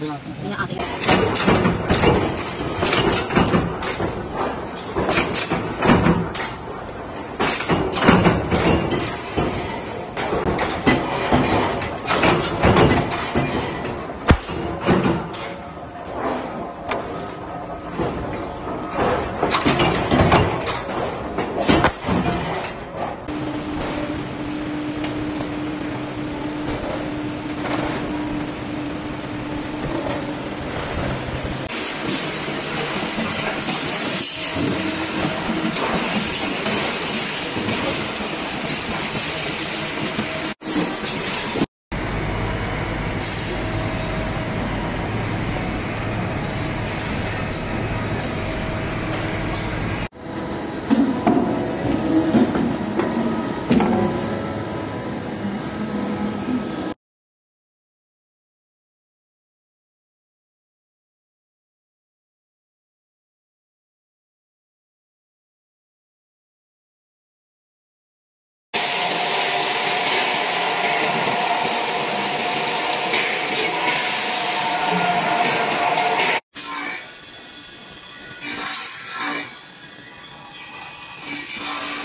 没有，没有，没有，没有。you